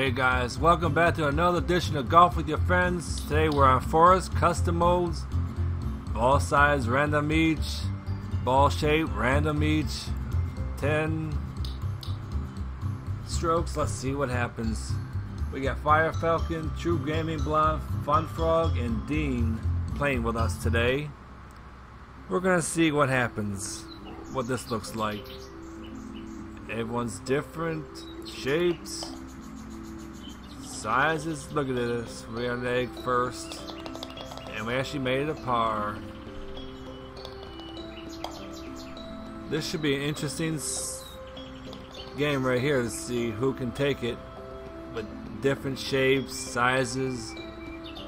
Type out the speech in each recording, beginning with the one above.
Hey guys, welcome back to another edition of Golf with Your Friends. Today we're on Forest Custom Modes. Ball size random each. Ball shape random each. 10 strokes. Let's see what happens. We got Fire Falcon, True Gaming Blonde, Fun Frog, and Dean playing with us today. We're gonna see what happens, what this looks like. Everyone's different shapes sizes. Look at this. We got an egg first. And we actually made it a par. This should be an interesting game right here to see who can take it. With different shapes, sizes.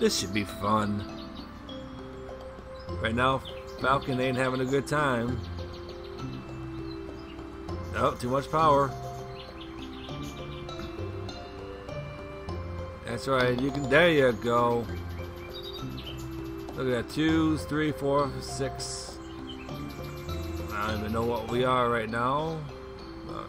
This should be fun. Right now, Falcon ain't having a good time. Oh, too much power. That's right. You can. There you go. Look at that. Two, three, four, six. I don't even know what we are right now. Uh,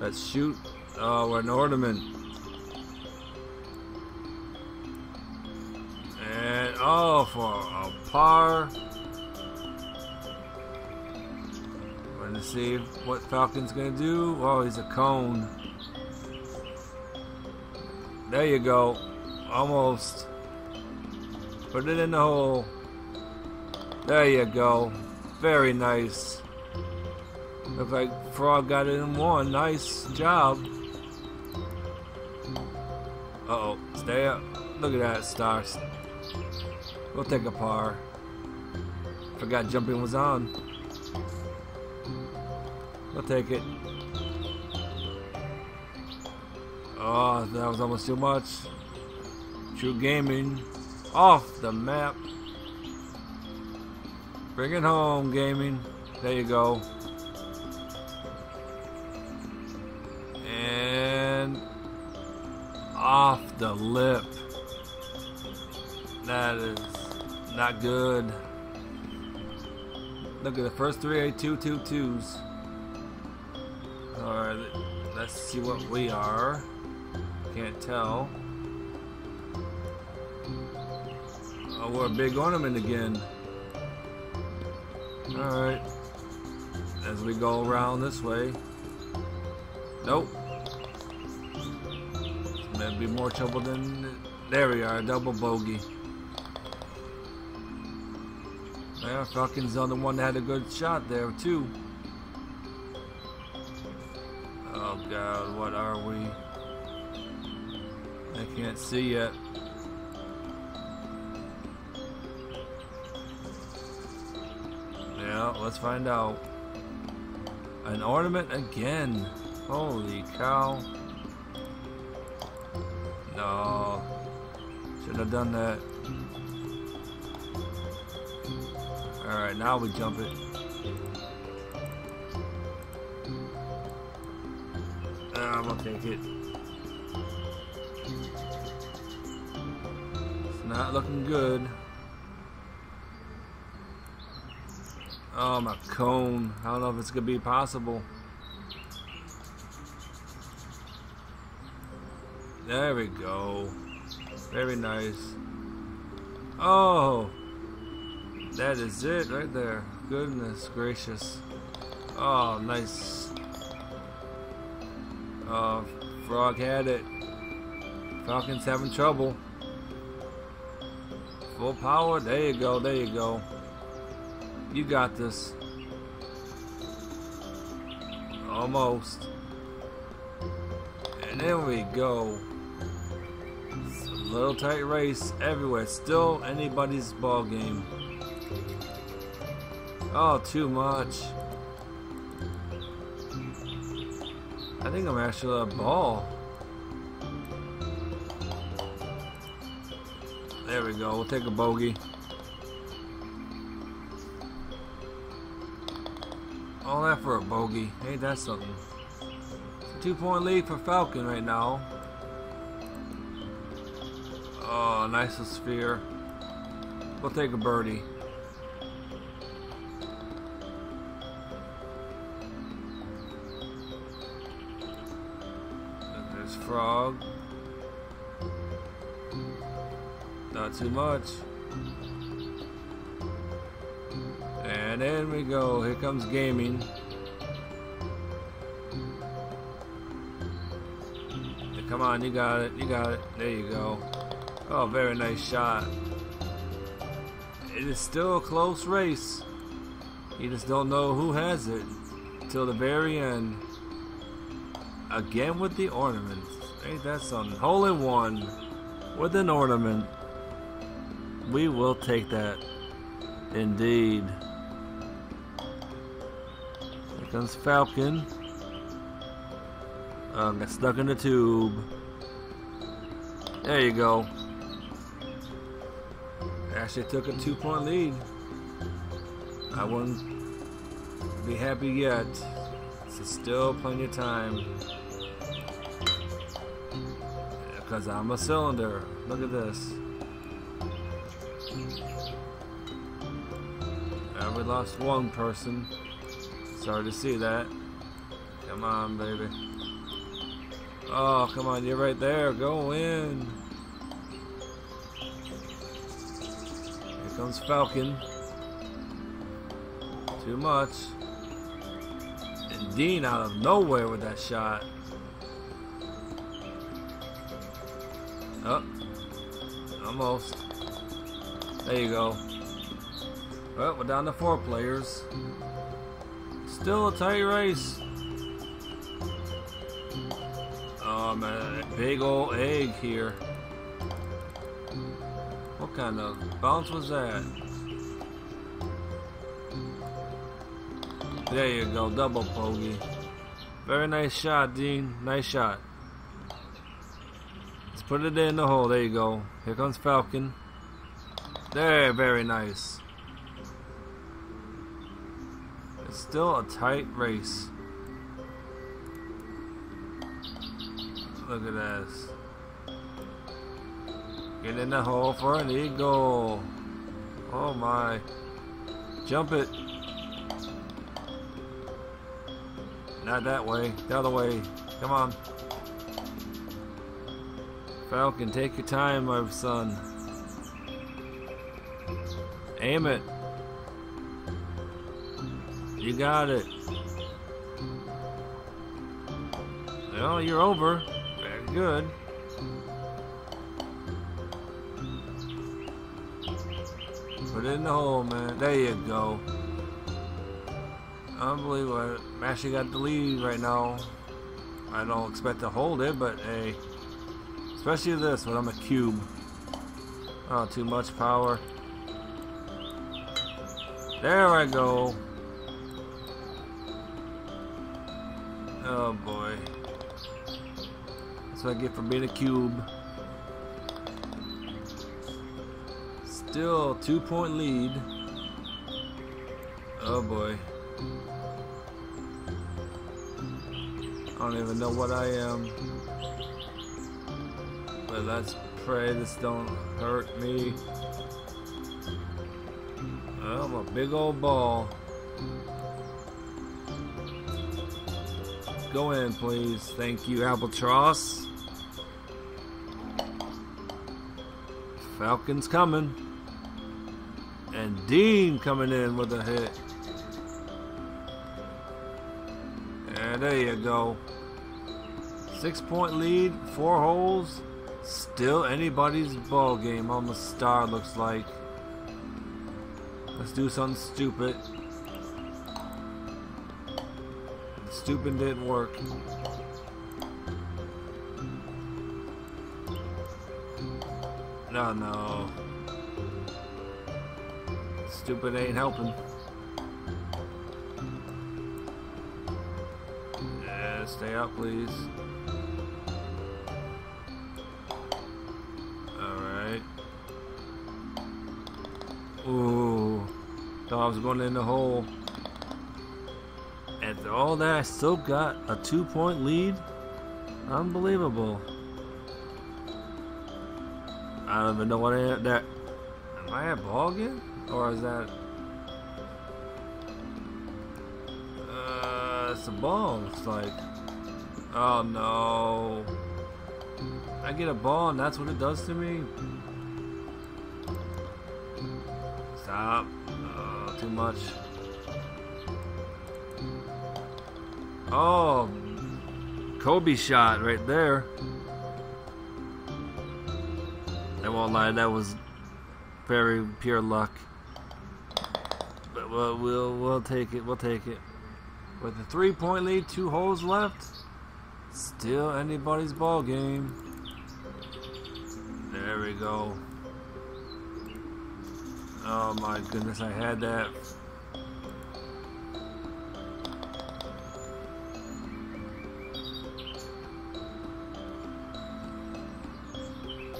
let's shoot. Oh, we're an ornament. And oh, for a par. Gonna see what Falcon's gonna do. Oh, he's a cone. There you go. Almost. Put it in the hole. There you go. Very nice. Looks like Frog got it in one. Nice job. Uh oh. Stay up. Look at that, stars. We'll take a par. Forgot jumping was on. We'll take it. Oh, that was almost too much. True Gaming off the map. Bring it home, gaming. There you go. And off the lip. That is not good. Look at the first three A two two twos. Alright, let's see what we are. Can't tell. Oh, we're a big ornament again. Alright. As we go around this way. Nope. Maybe more trouble than... There we are, double bogey. Yeah, Falcon's on the one that had a good shot there, too. Oh god, what are we? I can't see yet. Yeah, let's find out. An ornament again. Holy cow. No. Should have done that. Alright, now we jump it. Ah, I'm gonna take it. Not looking good. Oh, my cone. I don't know if it's going to be possible. There we go. Very nice. Oh, that is it right there. Goodness gracious. Oh, nice. Oh, Frog had it. Falcon's having trouble. Full power. There you go. There you go. You got this. Almost. And there we go. It's a little tight race everywhere. Still anybody's ball game. Oh, too much. I think I'm actually a ball. There we go. We'll take a bogey. All that for a bogey. Hey, that's something. Two point lead for Falcon right now. Oh, nice sphere. We'll take a birdie. There's Frog. Not too much. And in we go. Here comes gaming. Come on, you got it. You got it. There you go. Oh, very nice shot. It is still a close race. You just don't know who has it till the very end. Again with the ornaments. Ain't that something? Hole in one with an ornament. We will take that. Indeed. Here comes Falcon. Uh, got stuck in the tube. There you go. Actually took a two point lead. I wouldn't be happy yet. There's still plenty of time. Because I'm a cylinder. Look at this. We lost one person. Sorry to see that. Come on, baby. Oh, come on, you're right there. Go in. Here comes Falcon. Too much. And Dean out of nowhere with that shot. Oh, almost. There you go. Well, we're down to four players. Still a tight race. Um, oh man, big old egg here. What kind of bounce was that? There you go, double bogey. Very nice shot, Dean. Nice shot. Let's put it in the hole. There you go. Here comes Falcon. There, very nice. It's still a tight race. Look at this. Get in the hole for an eagle. Oh my. Jump it. Not that way. The other way. Come on. Falcon, take your time, my son. Aim it. You got it. Well, you're over Very good. Put it in the hole, man. There you go. Unbelievable. I'm actually got the lead right now. I don't expect to hold it, but hey. Especially this when I'm a cube. Oh, too much power. There I go. Oh boy. That's what I get for being a cube. Still two point lead. Oh boy. I don't even know what I am. But let's pray this don't hurt me. Oh, I'm a big old ball. Go in, please. Thank you, Albatross. Falcon's coming. And Dean coming in with a hit. And there you go. Six point lead, four holes. Still anybody's ball game on the star, looks like. Let's do something stupid. Stupid didn't work. No, no. Stupid ain't helping. Yeah, stay up, please. Alright. Ooh. Was going in the hole. After all that, I still got a two point lead. Unbelievable. I don't even know what I. That am I at ball again, or is that? Uh, it's a ball. It's like, oh no. I get a ball and that's what it does to me. Stop. Oh, too much. Oh, Kobe shot right there. I won't lie, that was very pure luck. But we'll, we'll, we'll take it, we'll take it. With a three point lead, two holes left, still anybody's ball game. There we go. Oh my goodness, I had that.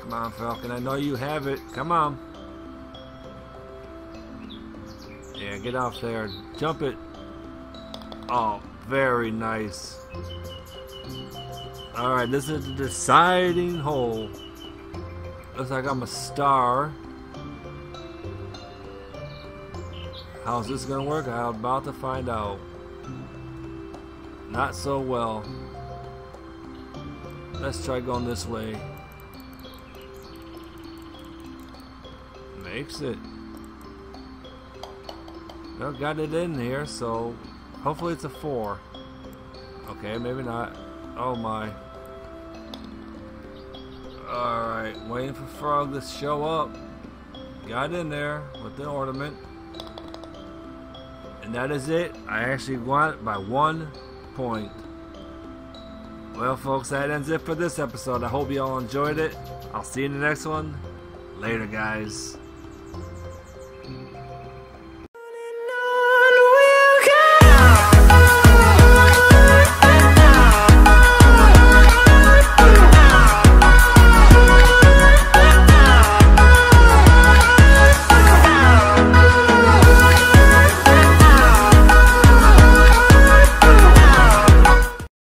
Come on, Falcon. I know you have it. Come on. Yeah, get off there. Jump it. Oh, very nice. Alright, this is the deciding hole. Looks like I'm a star. How's this gonna work? I'm about to find out. Not so well. Let's try going this way. Makes it. Well, got it in here, so hopefully it's a four. Okay, maybe not. Oh my. Alright, waiting for Frog to show up. Got in there with the ornament. And that is it. I actually won it by one point. Well, folks, that ends it for this episode. I hope you all enjoyed it. I'll see you in the next one. Later, guys.